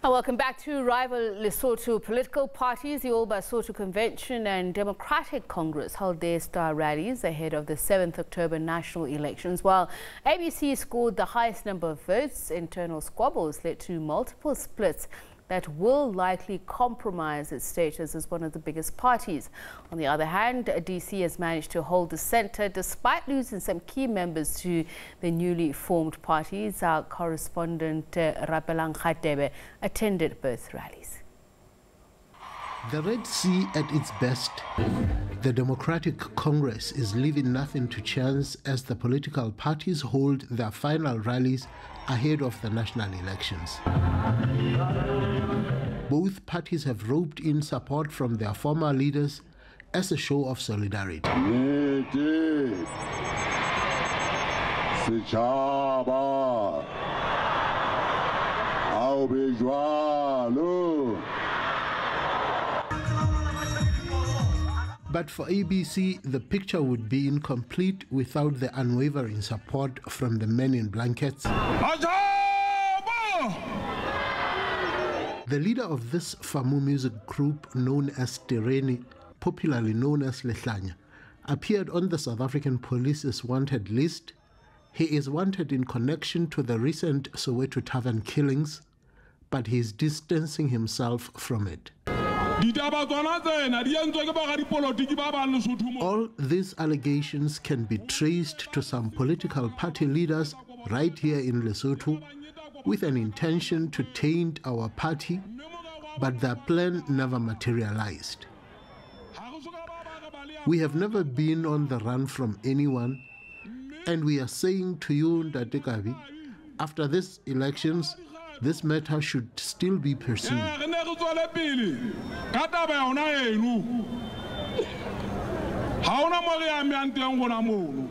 Welcome back to rival Lesotho political parties. The All Basotho Convention and Democratic Congress held their star rallies ahead of the 7th October national elections. While ABC scored the highest number of votes, internal squabbles led to multiple splits that will likely compromise its status as one of the biggest parties. On the other hand, DC has managed to hold the center despite losing some key members to the newly formed parties. Our correspondent uh, Rapelang Khatebe attended both rallies. The Red Sea at its best. The Democratic Congress is leaving nothing to chance as the political parties hold their final rallies ahead of the national elections. Both parties have roped in support from their former leaders as a show of solidarity. But for ABC, the picture would be incomplete without the unwavering support from the men in blankets. The leader of this Famo music group, known as Tereni, popularly known as Lehlanya, appeared on the South African police's wanted list. He is wanted in connection to the recent Soweto tavern killings, but he is distancing himself from it. All these allegations can be traced to some political party leaders right here in Lesotho with an intention to taint our party, but their plan never materialized. We have never been on the run from anyone, and we are saying to you, Ndate after these elections, this matter should still be pursued.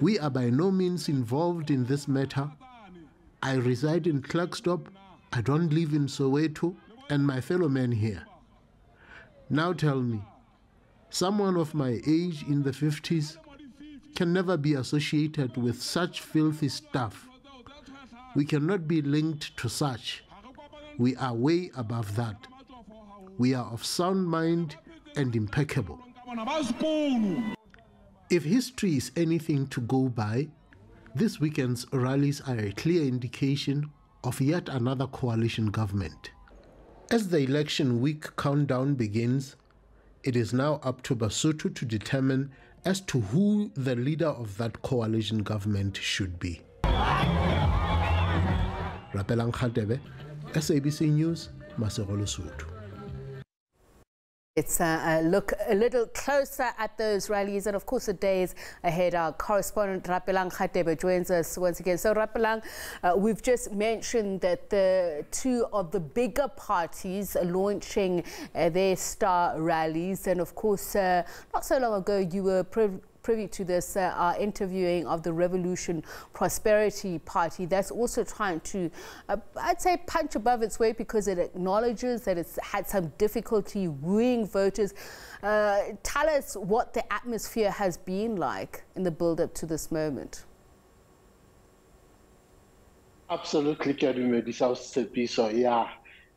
We are by no means involved in this matter I reside in Klerksdorp, I don't live in Soweto, and my fellow men here. Now tell me, someone of my age in the 50s can never be associated with such filthy stuff. We cannot be linked to such. We are way above that. We are of sound mind and impeccable. If history is anything to go by, this weekend's rallies are a clear indication of yet another coalition government. As the election week countdown begins, it is now up to Basotho to determine as to who the leader of that coalition government should be. Rapelang Khatebe, SABC News, Maseru Lesotho. Let's uh, look a little closer at those rallies and of course the days ahead. Our correspondent Rapelang Khatebe joins us once again. So Rapelang, uh, we've just mentioned that the two of the bigger parties are launching uh, their star rallies and of course uh, not so long ago you were privy to this uh, uh, interviewing of the Revolution Prosperity Party that's also trying to, uh, I'd say, punch above its weight because it acknowledges that it's had some difficulty wooing voters. Uh, tell us what the atmosphere has been like in the build-up to this moment. Absolutely, Kadumedi So, yeah.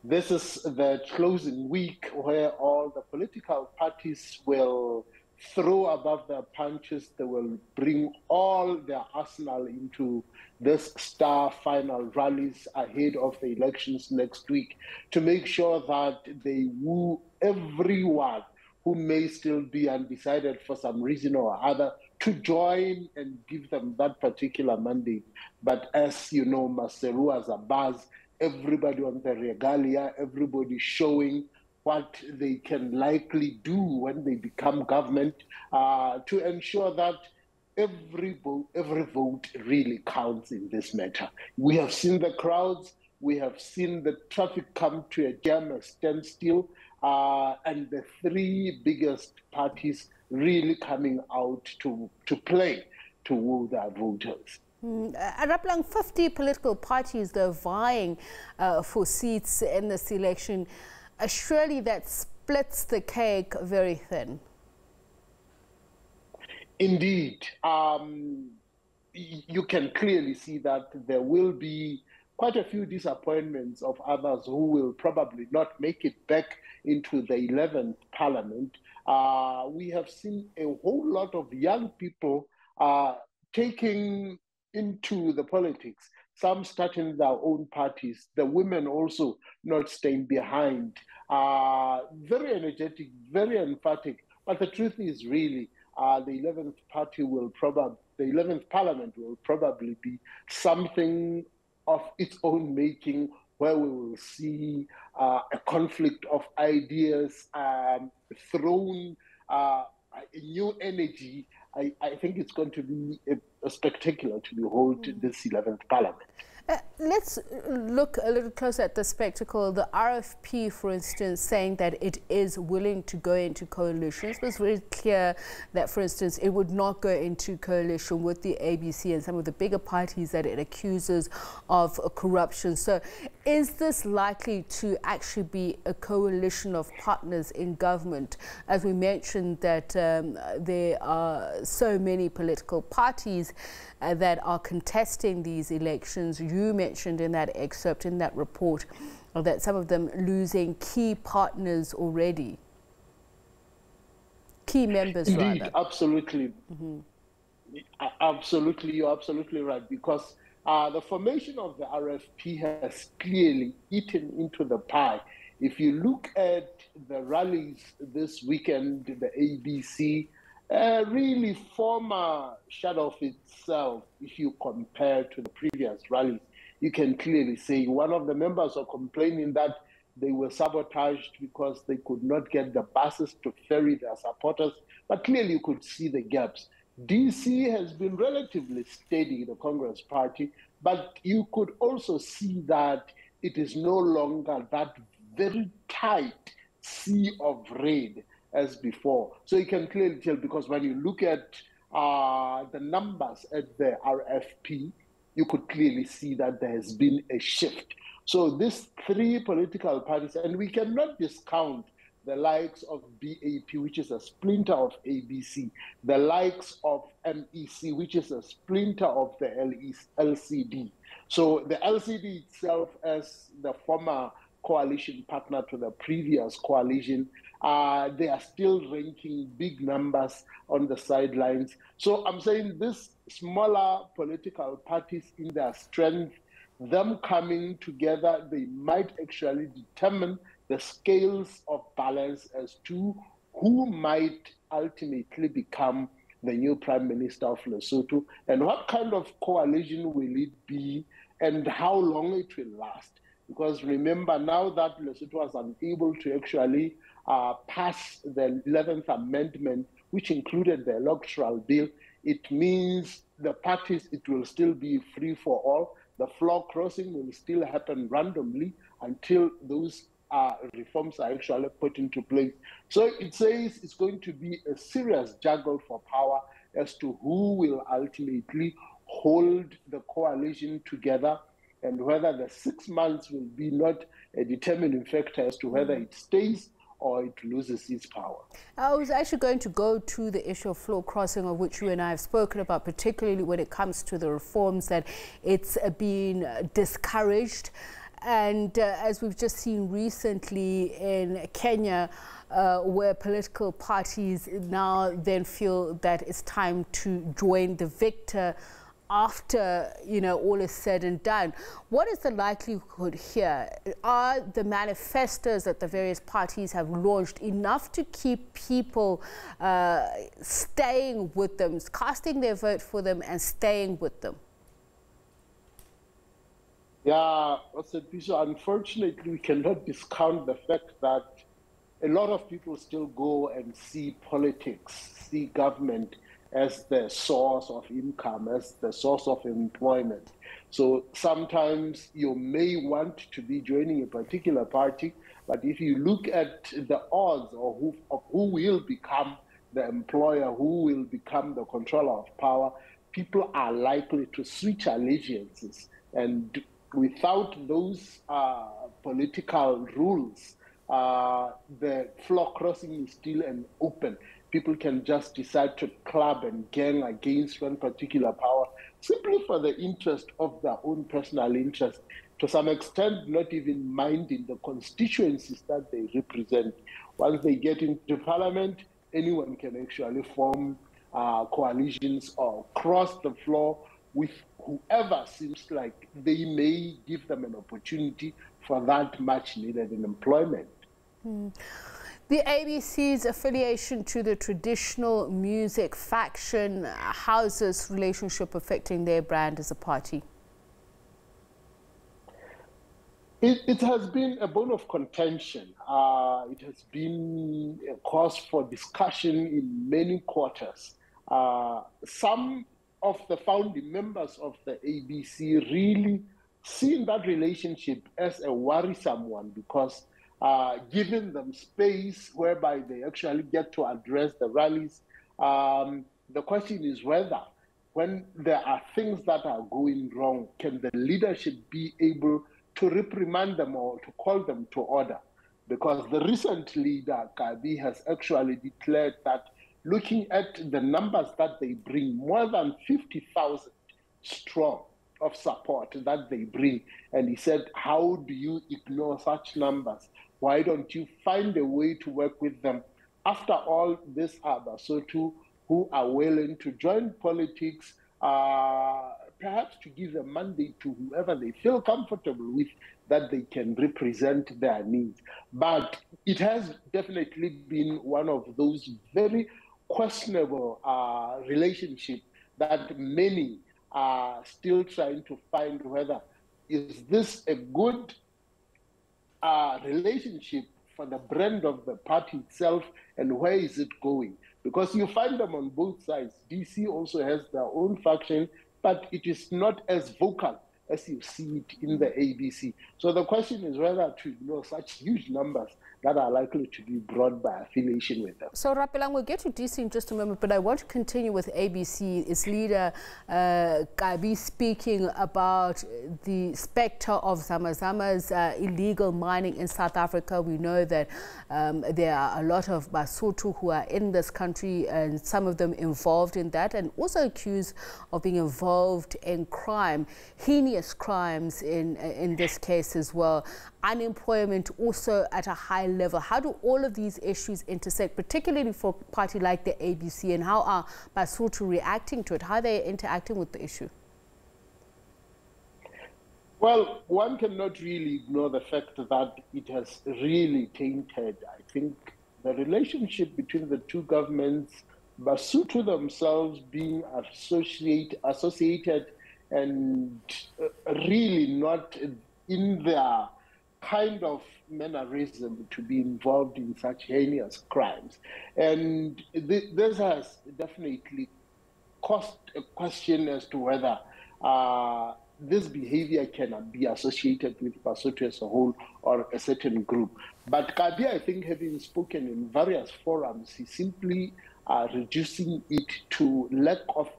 This is the closing week where all the political parties will throw above their punches. They will bring all their arsenal into this star final rallies ahead of the elections next week to make sure that they woo everyone who may still be undecided for some reason or other to join and give them that particular mandate. But as you know, Maseru as a buzz, everybody on the regalia, everybody showing what they can likely do when they become government uh, to ensure that every vote, every vote really counts in this matter. We have seen the crowds, we have seen the traffic come to a jam, a standstill, uh, and the three biggest parties really coming out to, to play to woo their voters. Mm, uh, 50 political parties, they're vying uh, for seats in this election uh, surely that splits the cake very thin. Indeed. Um, you can clearly see that there will be quite a few disappointments of others who will probably not make it back into the 11th parliament. Uh, we have seen a whole lot of young people uh, taking into the politics, some starting their own parties, the women also not staying behind. Uh, very energetic, very emphatic. But the truth is really, uh, the 11th party will probably, the 11th parliament will probably be something of its own making where we will see uh, a conflict of ideas um, thrown, uh, a new energy. I, I, think it's going to be a, a spectacular to behold mm. this 11th parliament. Uh, let's look a little closer at the spectacle. The RFP, for instance, saying that it is willing to go into coalitions it was very clear that, for instance, it would not go into coalition with the ABC and some of the bigger parties that it accuses of corruption. So is this likely to actually be a coalition of partners in government? As we mentioned that um, there are so many political parties uh, that are contesting these elections. You mentioned in that excerpt, in that report, uh, that some of them losing key partners already. Key members, Indeed, rather. absolutely. Mm -hmm. Absolutely, you're absolutely right. Because uh, the formation of the RFP has clearly eaten into the pie. If you look at the rallies this weekend, the ABC, uh, really former shadow of itself if you compare to the previous rallies. You can clearly see one of the members are complaining that they were sabotaged because they could not get the buses to ferry their supporters, but clearly you could see the gaps. DC has been relatively steady, the Congress Party, but you could also see that it is no longer that very tight sea of red as before. So you can clearly tell because when you look at uh, the numbers at the RFP, you could clearly see that there has been a shift. So these three political parties, and we cannot discount the likes of BAP, which is a splinter of ABC, the likes of MEC, which is a splinter of the LCD. So the LCD itself, as the former coalition partner to the previous coalition, uh, they are still ranking big numbers on the sidelines. So I'm saying these smaller political parties in their strength, them coming together, they might actually determine the scales of balance as to who might ultimately become the new prime minister of Lesotho and what kind of coalition will it be and how long it will last. Because remember, now that Lesotho was unable to actually uh, pass the 11th Amendment, which included the electoral bill, it means the parties, it will still be free for all. The floor crossing will still happen randomly until those uh, reforms are actually put into place. So it says it's going to be a serious juggle for power as to who will ultimately hold the coalition together and whether the six months will be not a determining factor as to whether it stays or it loses its power. I was actually going to go to the issue of floor crossing, of which you and I have spoken about, particularly when it comes to the reforms that it's been discouraged. And uh, as we've just seen recently in Kenya, uh, where political parties now then feel that it's time to join the victor after you know all is said and done. What is the likelihood here? Are the manifestos that the various parties have launched enough to keep people uh, staying with them, casting their vote for them, and staying with them? Yeah, unfortunately, we cannot discount the fact that a lot of people still go and see politics, see government as the source of income, as the source of employment. So sometimes you may want to be joining a particular party, but if you look at the odds or who, of who will become the employer, who will become the controller of power, people are likely to switch allegiances. And without those uh, political rules, uh, the floor crossing is still an open people can just decide to club and gang against one particular power simply for the interest of their own personal interest. to some extent, not even minding the constituencies that they represent. Once they get into parliament, anyone can actually form uh, coalitions or cross the floor with whoever seems like they may give them an opportunity for that much needed employment. Mm. The ABC's affiliation to the traditional music faction, how is this relationship affecting their brand as a party? It, it has been a bone of contention. Uh, it has been a cause for discussion in many quarters. Uh, some of the founding members of the ABC really seen that relationship as a worrisome one because uh, giving them space whereby they actually get to address the rallies. Um, the question is whether, when there are things that are going wrong, can the leadership be able to reprimand them or to call them to order? Because the recent leader, Kabi, has actually declared that looking at the numbers that they bring, more than 50,000 strong of support that they bring. And he said, How do you ignore such numbers? Why don't you find a way to work with them? After all, these are Basotho who are willing to join politics, uh, perhaps to give a mandate to whoever they feel comfortable with that they can represent their needs. But it has definitely been one of those very questionable uh, relationships that many are still trying to find whether is this a good uh, relationship for the brand of the party itself and where is it going? Because you find them on both sides. DC also has their own faction, but it is not as vocal as you see it in the ABC. So the question is whether to ignore such huge numbers that are likely to be brought by affiliation with them. So Rapeleng, we'll get to DC in just a moment, but I want to continue with ABC. Its leader, uh, Kabi, speaking about the spectre of Zamazama's uh, illegal mining in South Africa. We know that um, there are a lot of Basotho who are in this country and some of them involved in that and also accused of being involved in crime, heinous crimes in, in this case as well unemployment also at a high level. How do all of these issues intersect, particularly for a party like the ABC, and how are Basotho reacting to it? How are they interacting with the issue? Well, one cannot really ignore the fact that it has really tainted, I think, the relationship between the two governments, Basotho themselves being associate, associated and uh, really not in their kind of mannerism to be involved in such heinous crimes. And th- this has definitely caused a question as to whether uh, this behavior cannot be associated with Basotho as a whole or a certain group. But Kabi, I think, having spoken in various forums, he simply uh, reducing it to lack of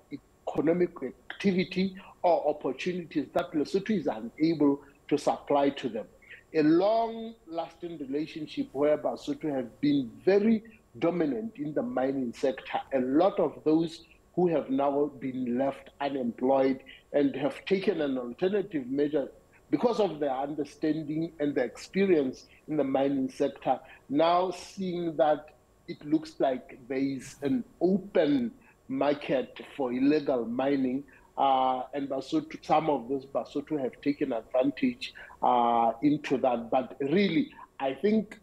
economic activity or opportunities that Lesotho is unable to supply to them a long lasting relationship where Basotho have been very dominant in the mining sector. A lot of those who have now been left unemployed and have taken an alternative measure because of their understanding and their experience in the mining sector, now seeing that it looks like there is an open market for illegal mining, uh, and Basotho, some of those Basotho have taken advantage uh, into that. But really, I think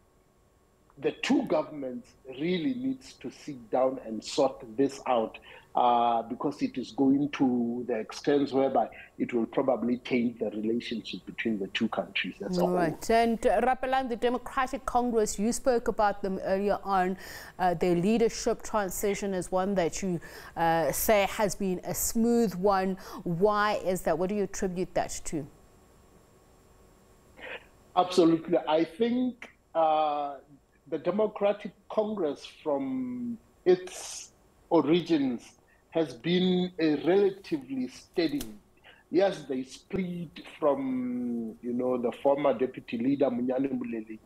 the two governments really needs to sit down and sort this out uh, because it is going to the extent whereby it will probably taint the relationship between the two countries as All right. And uh, Rapeleng, the Democratic Congress, you spoke about them earlier on. Uh, their leadership transition is one that you uh, say has been a smooth one. Why is that? What do you attribute that to? Absolutely. I think uh, the Democratic Congress, from its origins, has been a relatively steady. Yes, they split from, you know, the former deputy leader Monyane Moleleki,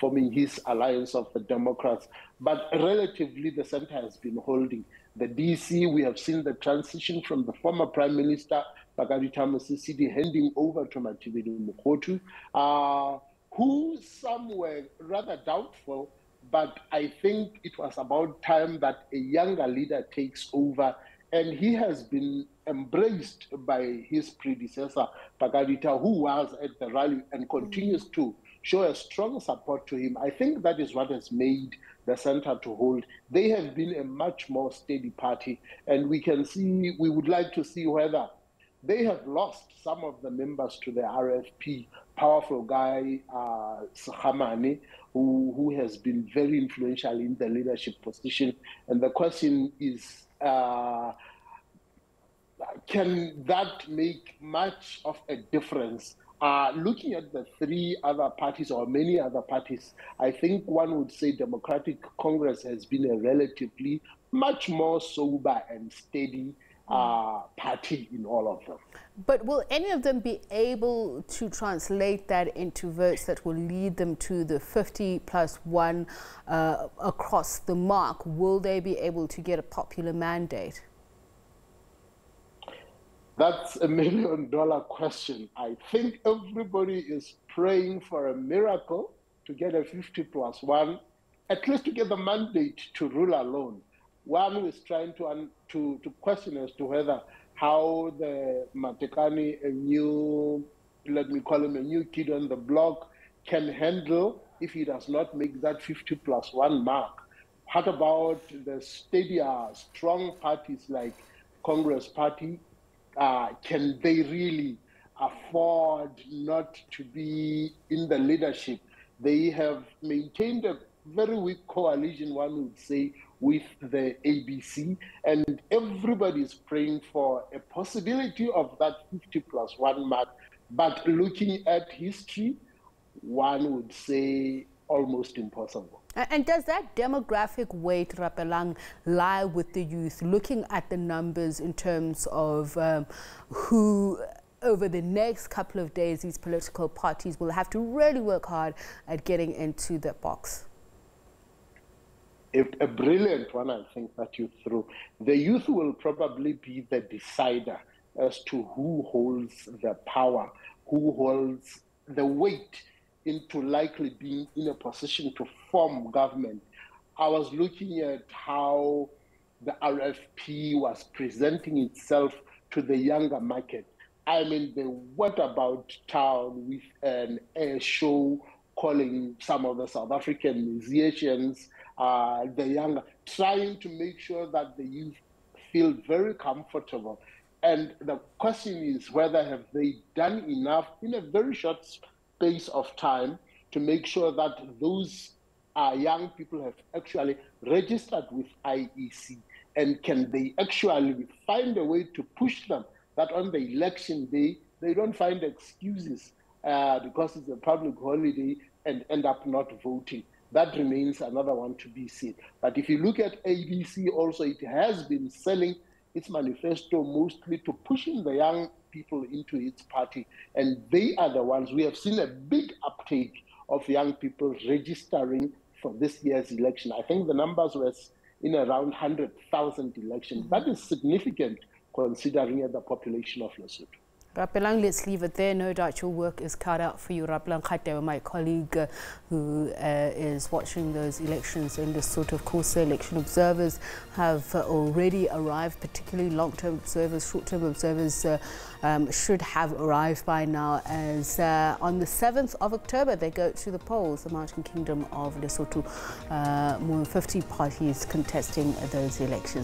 forming his alliance of the Democrats, but relatively the center has been holding. the DC. We have seen the transition from the former Prime Minister, Pakalitha Mosisili, handing over to Mathibeli Mokhothu, uh, who some were rather doubtful, but I think it was about time that a younger leader takes over and he has been embraced by his predecessor, Pakalitha, who was at the rally and continues to show a strong support to him. I think that is what has made the center to hold. They have been a much more steady party, and we can see, we would like to see whether they have lost some of the members to the RFP. Powerful guy, uh, who, who has been very influential in the leadership position. And the question is, uh, can that make much of a difference? Uh, looking at the three other parties or many other parties, I think one would say Democratic Congress has been a relatively much more sober and steady uh, party in all of them. But will any of them be able to translate that into votes that will lead them to the 50 plus one uh, across the mark? Will they be able to get a popular mandate? That's a million dollar question. I think everybody is praying for a miracle to get a 50 plus one, at least to get the mandate to rule alone. One is trying to, to, to question as to whether how the Matekane, a new, let me call him a new kid on the block, can handle if he does not make that 50 plus one mark. What about the steadier, strong parties like Congress Party? Uh, can they really afford not to be in the leadership? They have maintained a very weak coalition, one would say, with the ABC, and everybody is praying for a possibility of that 50 plus one mark. But looking at history, one would say almost impossible. And does that demographic weight, Rapeleng, lie with the youth, looking at the numbers in terms of um, who over the next couple of days these political parties will have to really work hard at getting into the box? A, brilliant one, I think, that you threw. The youth will probably be the decider as to who holds the power, who holds the weight into likely being in a position to form government. I was looking at how the RFP was presenting itself to the younger market. I mean, they went about town with an air show calling some of the South African musicians uh, the younger, trying to make sure that the youth feel very comfortable. And the question is whether have they done enough in a very short space of time to make sure that those uh, young people have actually registered with IEC and can they actually find a way to push them that on the election day they don't find excuses uh, because it's a public holiday and end up not voting that remains another one to be seen. But if you look at ABC also, it has been selling its manifesto mostly to pushing the young people into its party. And they are the ones, we have seen a big uptake of young people registering for this year's election. I think the numbers were in around 100,000 elections. That is significant considering the population of Lesotho. Rapeleng, let's leave it there. No doubt your work is cut out for you. Rapeleng Kgatebe, my colleague uh, who uh, is watching those elections in this sort of course, election observers have uh, already arrived, particularly long-term observers, short-term observers uh, um, should have arrived by now as uh, on the 7th of October they go to the polls, the Mountain Kingdom of Lesotho. Uh, more than 50 parties contesting those elections.